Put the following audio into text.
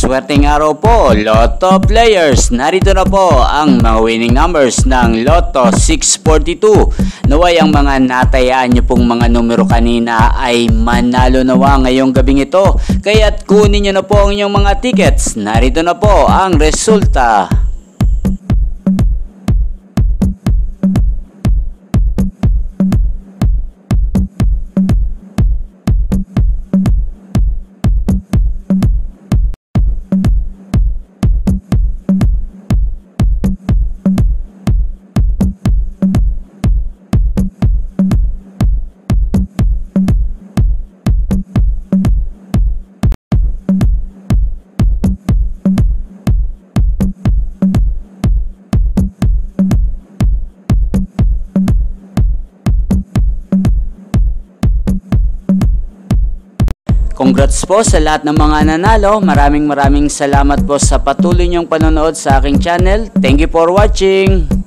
Maswerteng araw po, Lotto players. Narito na po ang mga winning numbers ng Lotto 642. Naway ang mga natayaan nyo pong mga numero kanina ay manalo nawa ngayong gabing ito. Kaya't kunin nyo na po ang inyong mga tickets. Narito na po ang resulta. Congrats po sa lahat ng mga nanalo. Maraming maraming salamat po sa patuloy niyong panonood sa aking channel. Thank you for watching.